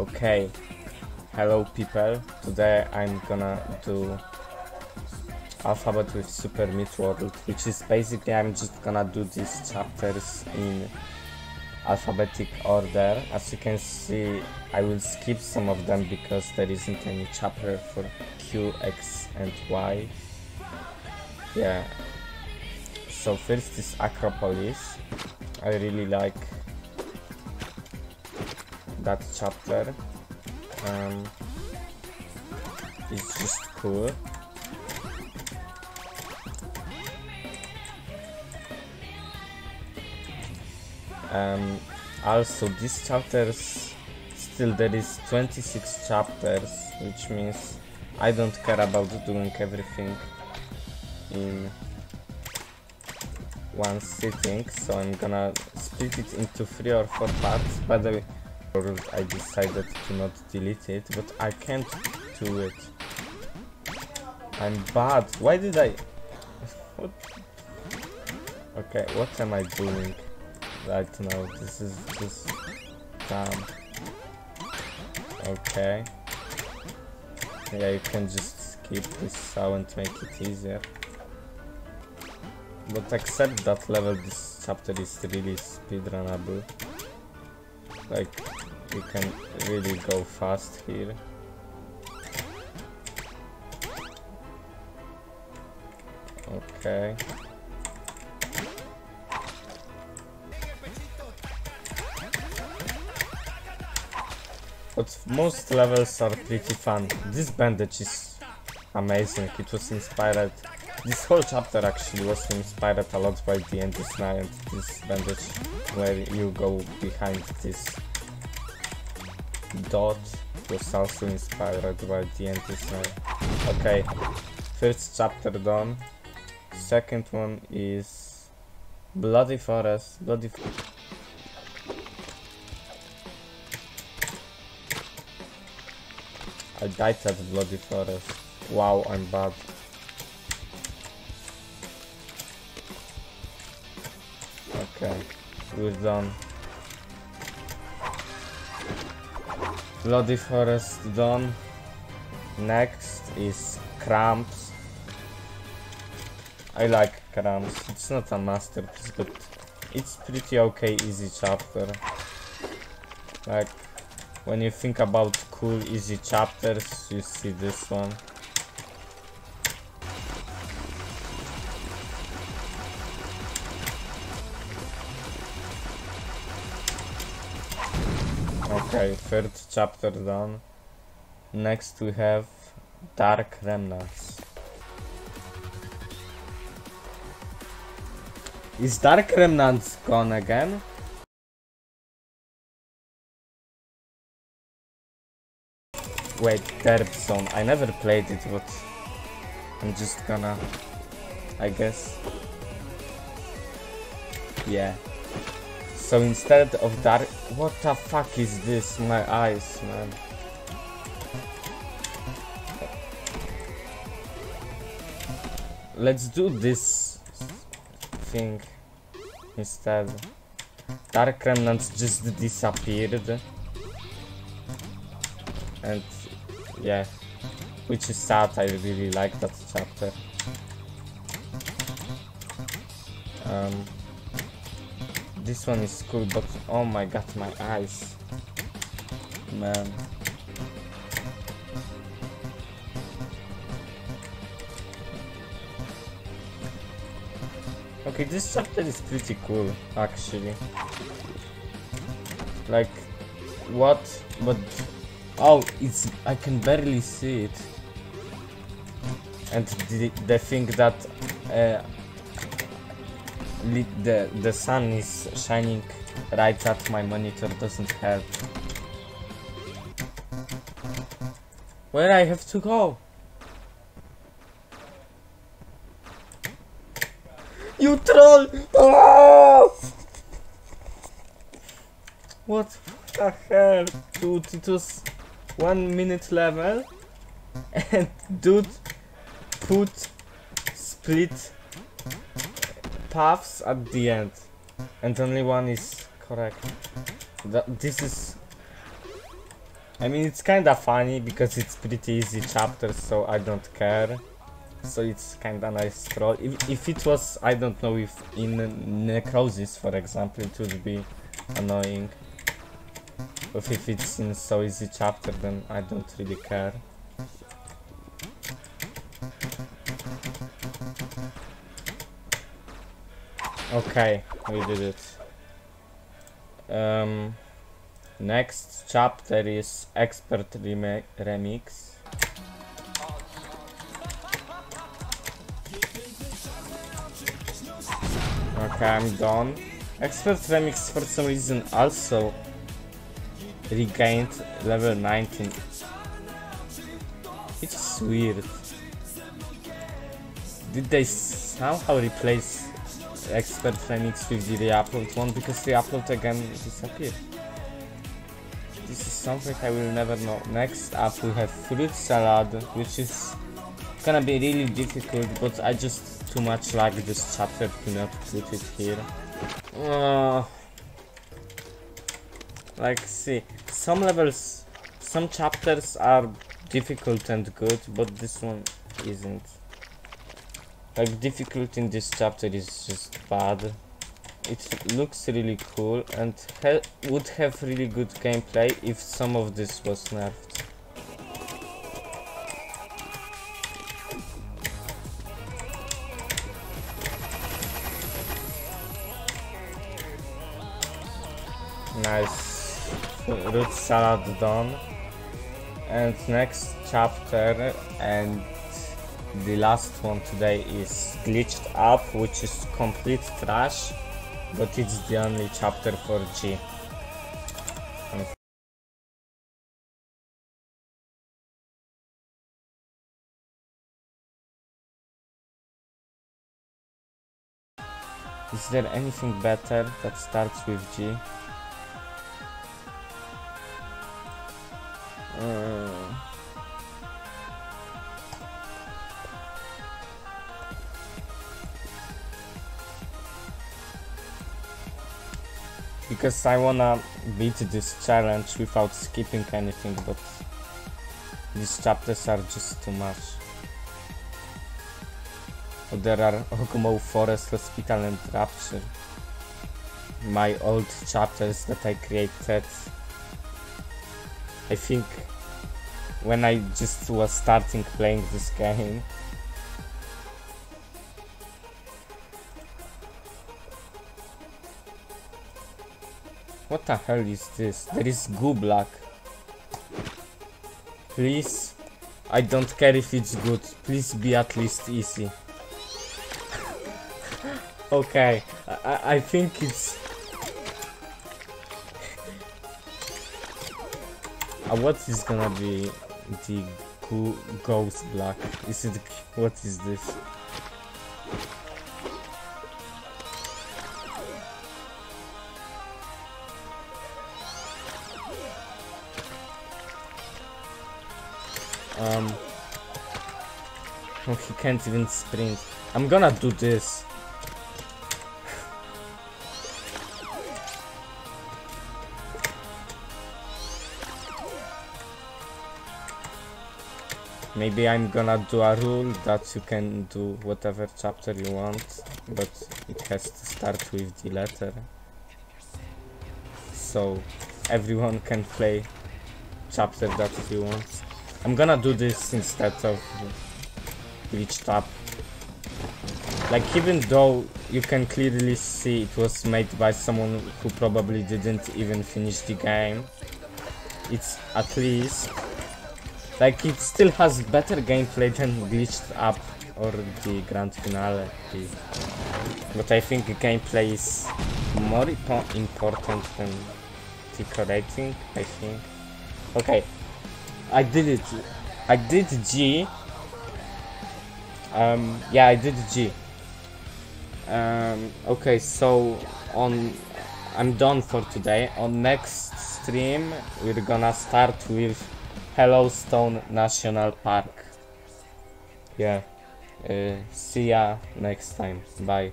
Okay, hello people. Today I'm gonna do alphabet with Super Meat World, which is basically I'm just gonna do these chapters in alphabetic order. As you can see, I will skip some of them because there isn't any chapter for Q, X, and Y. Yeah. So first is Acropolis. I really like that chapter. Um, it's just cool. Um, also, these chapters, still there is 26 chapters, which means I don't care about doing everything in one sitting, so I'm gonna split it into three or four parts. By the way, I decided to not delete it, but I can't do it. I'm bad. Why did I... what? Okay, what am I doing right now? This is just dumb. Okay. Yeah, you can just skip this sound and make it easier. But except that level, this chapter is really speedrunnable. Like, you can really go fast here. Okay. But most levels are pretty fun. This bandage is amazing. It was inspired. This whole chapter actually was inspired a lot by the end is and this bandage where you go behind this dot was also inspired by the is Okay, first chapter done. Second one is Bloody Forest. Bloody. I died at Bloody Forest. Wow, I'm bad. Okay, we're done. Bloody Forest done. Next is Cramps. I like Cramps. It's not a masterpiece, but it's pretty okay easy chapter. Like, when you think about cool easy chapters, you see this one. Okay, third chapter done. Next we have Dark Remnants. Is Dark Remnants gone again? Wait, Derp Zone. I never played it, but I'm just gonna... I guess. Yeah. So instead of dark... What the fuck is this? My eyes, man. Let's do this thing instead. Dark Remnants just disappeared. And yeah, which is sad, I really like that chapter. Um, this one is cool, but oh my god, my eyes. Man. Okay, this chapter is pretty cool, actually. Like, what? But Oh, it's I can barely see it. And the, the thing that uh, the the sun is shining right at my monitor doesn't help. Where I have to go? You troll! Oh! What the hell? Dude, it was one minute level and dude put split paths at the end and only one is correct that this is I mean, it's kinda funny because it's pretty easy chapter, so I don't care. So it's kinda nice troll. If, if it was, I don't know, if in Necrosis, for example, it would be annoying. But if it's in so easy chapter, then I don't really care. Okay, we did it. Um, next chapter is Expert Remi Remix. Okay, I'm done. Expert Remix for some reason also regained level 19. It's weird. Did they somehow replace Expert Remix with the re-upload one because the upload again disappeared? This is something I will never know. Next up we have Fruit Salad, which is gonna be really difficult, but I just too much like this chapter to not put it here. Uh, like, see, some levels, some chapters are difficult and good, but this one isn't. Like, difficult in this chapter is just bad. It looks really cool and ha would have really good gameplay if some of this was nerfed. Nice Fruit Salad done. And next chapter and the last one today is glitched up which is complete trash but it's the only chapter for G. Is there anything better that starts with G? Uh, because I wanna beat this challenge without skipping anything, but these chapters are just too much. There are Ogmo Forest Hospital and Rapture. My old chapters that I created. I think when I just was starting playing this game. What the hell is this? There is goo black. Please. I don't care if it's good. Please be at least easy. okay. I, I think it's... uh, what is gonna be the goo ghost black? Is it... what is this? Um. Oh, he can't even sprint. I'm gonna do this. Maybe I'm gonna do a rule that you can do whatever chapter you want, but it has to start with the letter. So everyone can play chapter that you want. I'm gonna do this instead of glitched up. Like even though you can clearly see it was made by someone who probably didn't even finish the game, it's at least like it still has better gameplay than glitched up or the grand finale. But I think gameplay is more important than decorating, I think. Okay, I did it. I did G. Um, yeah, I did G. Um, okay, so on, I'm done for today. On next stream, we're gonna start with Yellowstone National Park. Yeah. Uh, see ya next time. Bye.